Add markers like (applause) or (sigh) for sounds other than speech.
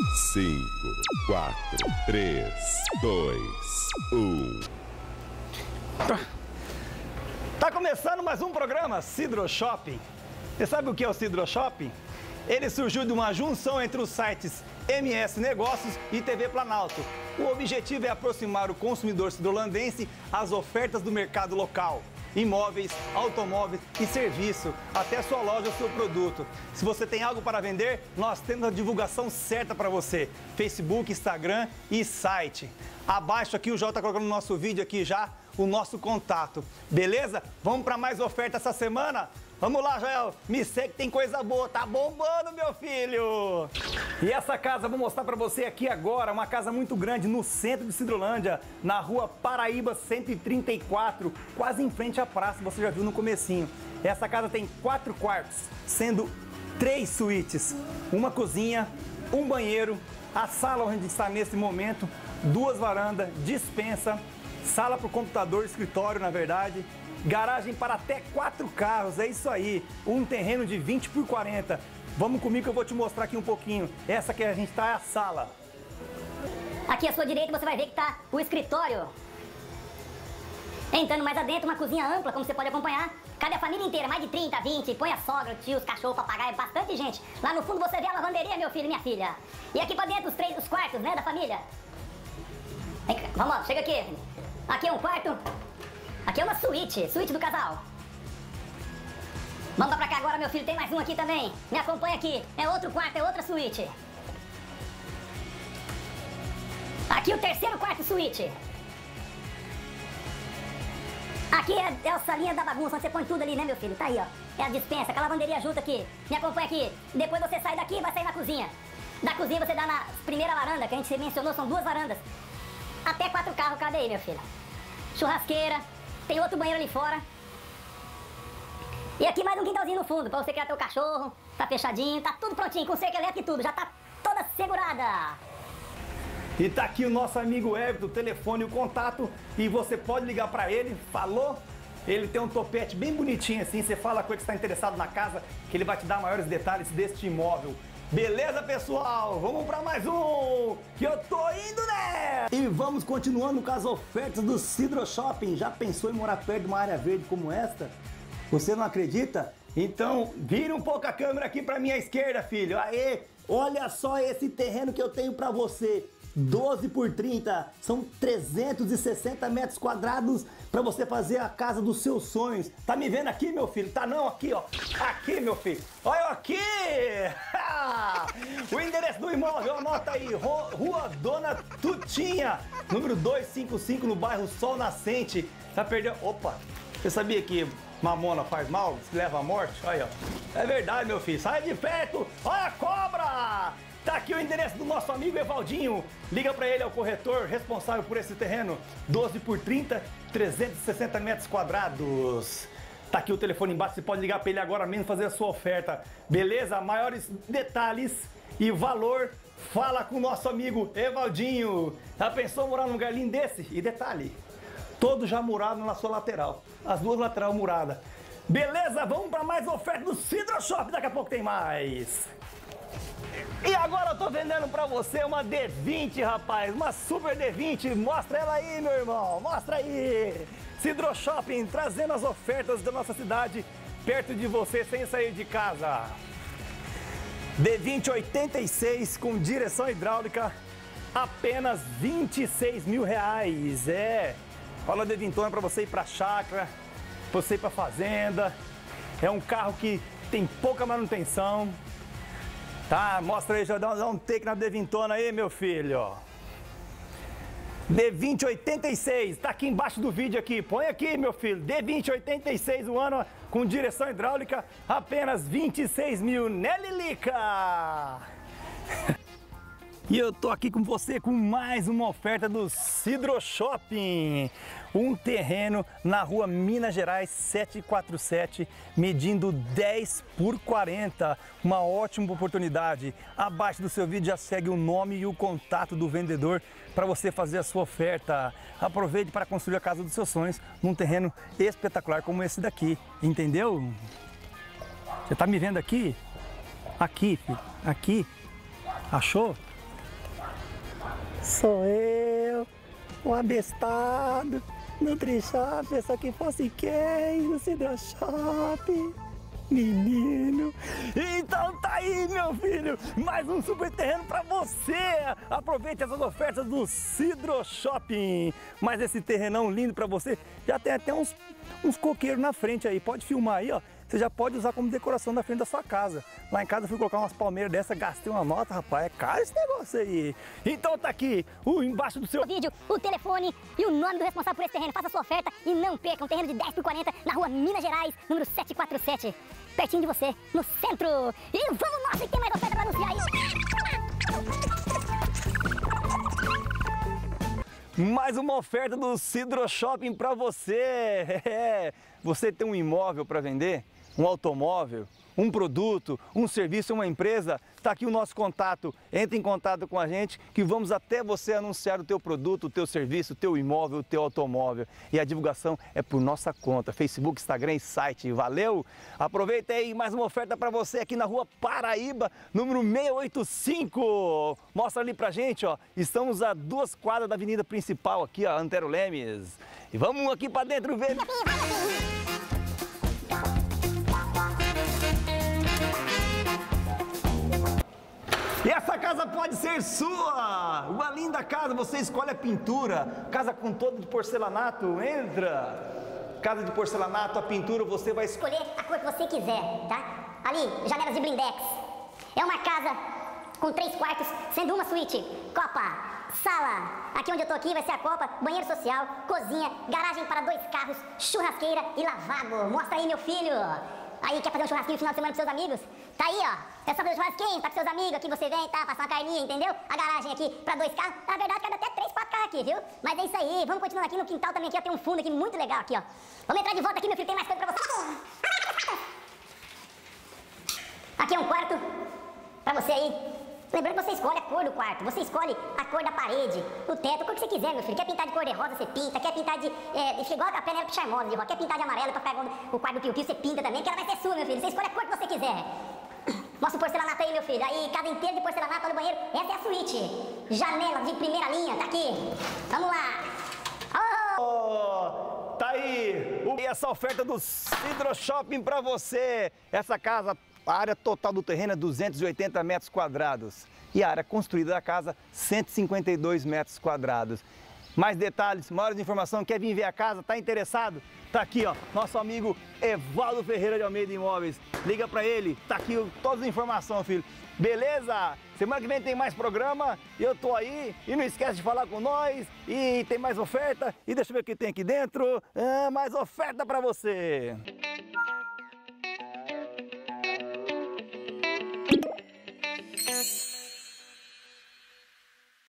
5, 4, 3, 2, 1. Tá começando mais um programa Cidro Shopping. Você sabe o que é o Cidro Shopping? Ele surgiu de uma junção entre os sites MS Negócios e TV Planalto. O objetivo é aproximar o consumidor cidrolandense às ofertas do mercado local. Imóveis, automóveis e serviço, até sua loja ou seu produto. Se você tem algo para vender, nós temos a divulgação certa para você. Facebook, Instagram e site. Abaixo aqui o Jota está colocando no nosso vídeo aqui já o nosso contato. Beleza? Vamos para mais oferta essa semana? Vamos lá, Joel. Me segue que tem coisa boa. Tá bombando, meu filho. E essa casa vou mostrar para você aqui agora, uma casa muito grande no centro de Cidrolândia, na rua Paraíba 134, quase em frente à praça, você já viu no comecinho. Essa casa tem quatro quartos, sendo três suítes, uma cozinha, um banheiro, a sala onde está nesse momento, duas varandas, dispensa, sala para o computador, escritório, na verdade, garagem para até quatro carros, é isso aí, um terreno de 20 por 40. Vamos comigo que eu vou te mostrar aqui um pouquinho. Essa que a gente está é a sala. Aqui à sua direita você vai ver que está o escritório. Entrando mais adentro, uma cozinha ampla, como você pode acompanhar. Cabe a família inteira, mais de 30, 20. Põe a sogra, tios, cachorro, papagaio, bastante gente. Lá no fundo você vê a lavanderia, meu filho e minha filha. E aqui pra dentro os três, os quartos, né, da família. Vamos lá, chega aqui. Aqui é um quarto. Aqui é uma suíte, suíte do casal. Vamos pra cá agora, meu filho. Tem mais um aqui também. Me acompanha aqui. É outro quarto, é outra suíte. Aqui o terceiro quarto suíte. Aqui é, é a salinha da bagunça, você põe tudo ali, né, meu filho? Tá aí, ó. É a dispensa, com a lavanderia junto aqui. Me acompanha aqui. Depois você sai daqui e vai sair na cozinha. Da cozinha você dá na primeira varanda, que a gente mencionou, são duas varandas. Até quatro carros cabe aí, meu filho. Churrasqueira, tem outro banheiro ali fora. E aqui mais um quintalzinho no fundo, pra você criar teu cachorro. Tá fechadinho, tá tudo prontinho, com cerca elétrica e tudo. Já tá toda segurada. E tá aqui o nosso amigo Everton, o telefone o contato. E você pode ligar para ele, falou? Ele tem um topete bem bonitinho assim, você fala com ele que está interessado na casa, que ele vai te dar maiores detalhes deste imóvel. Beleza, pessoal? Vamos para mais um, que eu tô indo, né? E vamos continuando com as ofertas do Cidro Shopping. Já pensou em morar perto de uma área verde como esta? Você não acredita? Então, vira um pouco a câmera aqui para minha esquerda, filho. Aê, olha só esse terreno que eu tenho para você. 12 por 30, são 360 metros quadrados para você fazer a casa dos seus sonhos. Tá me vendo aqui, meu filho? Tá não, aqui, ó. Aqui, meu filho. Olha aqui! (laughs) o endereço do imóvel, anota aí, Rua Dona Tutinha, número 255, no bairro Sol Nascente. Tá perdendo... Opa, você sabia que mamona faz mal, leva à morte? Olha, ó. É verdade, meu filho. Sai de perto! Olha a cobra! Tá aqui o endereço do nosso amigo Evaldinho. Liga para ele, é o corretor responsável por esse terreno. 12 por 30, 360 metros quadrados. Tá aqui o telefone embaixo, você pode ligar para ele agora mesmo fazer a sua oferta. Beleza? Maiores detalhes e valor, fala com o nosso amigo Evaldinho. Já pensou morar num lugar lindo desse? E detalhe, todo já murado na sua lateral. As duas lateral muradas. Beleza? Vamos para mais oferta do Cidro Shop, daqui a pouco tem mais. E agora eu tô vendendo pra você uma D20, rapaz, uma Super D20. Mostra ela aí, meu irmão, mostra aí. Cidro Shopping trazendo as ofertas da nossa cidade perto de você sem sair de casa. D20 86 com direção hidráulica, apenas 26 mil reais. É, olha a D20 para você ir pra chácara, pra você ir pra fazenda. É um carro que tem pouca manutenção, Tá, mostra aí, já dá, um take na Devintona aí, meu filho. D2086, tá aqui embaixo do vídeo aqui. Põe aqui, meu filho. D2086, um ano com direção hidráulica, apenas 26 mil, né, Lilica? (laughs) E eu tô aqui com você com mais uma oferta do Cidro Shopping. Um terreno na rua Minas Gerais 747, medindo 10 por 40. Uma ótima oportunidade. Abaixo do seu vídeo já segue o nome e o contato do vendedor para você fazer a sua oferta. Aproveite para construir a casa dos seus sonhos num terreno espetacular como esse daqui. Entendeu? Você tá me vendo aqui? Aqui, filho. Aqui. Achou? Sou eu, o abestado, Nutrishop, essa aqui fosse quem no Cidro Shop. Menino, então tá aí, meu filho, mais um super terreno para você. Aproveite essas ofertas do Cidro Shopping. Mas esse terrenão lindo para você, já tem até uns, uns coqueiros na frente aí. Pode filmar aí, ó você já pode usar como decoração na frente da sua casa. Lá em casa eu fui colocar umas palmeiras dessa, gastei uma nota, rapaz, é caro esse negócio aí. Então tá aqui, o embaixo do seu vídeo, o telefone e o nome do responsável por esse terreno. Faça sua oferta e não perca um terreno de 10 por 40 na rua Minas Gerais, número 747, pertinho de você, no centro. E vamos nós que tem mais oferta pra anunciar aí. Mais uma oferta do Cidro Shopping para você. (laughs) É, você tem um imóvel para vender? Um automóvel, um produto, um serviço, uma empresa, está aqui o nosso contato. Entre em contato com a gente que vamos até você anunciar o teu produto, o teu serviço, o teu imóvel, o teu automóvel. E a divulgação é por nossa conta, Facebook, Instagram e site. Valeu? Aproveita aí mais uma oferta para você aqui na rua Paraíba, número 685. Mostra ali pra gente, ó. Estamos a duas quadras da avenida principal aqui, ó, Antero Lemes. E vamos aqui para dentro ver. (laughs) casa pode ser sua! Uma linda casa, você escolhe a pintura. Casa com todo de porcelanato, entra! Casa de porcelanato, a pintura você vai escolher a cor que você quiser, tá? Ali, janelas de blindex. É uma casa com três quartos, sendo uma suíte, copa, sala. Aqui onde eu tô aqui vai ser a copa, banheiro social, cozinha, garagem para dois carros, churrasqueira e lavabo. Mostra aí, meu filho. Aí quer fazer um churrasquinho no final de semana com seus amigos? Tá aí, ó. É só fazer um churrasquinho, tá com seus amigos, aqui você vem, tá? Passar uma carninha, entendeu? A garagem aqui pra dois carros. Na verdade, cabe até três, quatro carros aqui, viu? Mas é isso aí. Vamos continuar aqui no quintal também, aqui, ó. Tem um fundo aqui muito legal aqui, ó. Vamos entrar de volta aqui, meu filho, tem mais coisa pra você. Aqui é um quarto pra você aí Lembrando que você escolhe a cor do quarto, você escolhe a cor da parede, o teto, a cor que você quiser, meu filho. Quer pintar de cor de rosa, você pinta. Quer pintar de. É, igual a Penélope Charmosa de rosa. Quer pintar de amarelo pra ficar o quarto do Piu Piu, você pinta também, que ela vai ser sua, meu filho. Você escolhe a cor que você quiser. Mostra o porcelanato aí, meu filho. Aí, casa inteira de porcelanato no banheiro. Essa é a suíte. Janela de primeira linha, tá aqui. Vamos lá. Oh! Tá aí! E essa oferta do Cidro Shopping pra você. Essa casa a área total do terreno é 280 metros quadrados e a área construída da casa 152 metros quadrados. Mais detalhes, maiores informações, quer vir ver a casa, está interessado? Tá aqui, ó, nosso amigo Evaldo Ferreira de Almeida Imóveis. Liga para ele, tá aqui todas as informações, filho. Beleza? Semana que vem tem mais programa, eu tô aí e não esquece de falar com nós e tem mais oferta e deixa eu ver o que tem aqui dentro. Ah, mais oferta para você.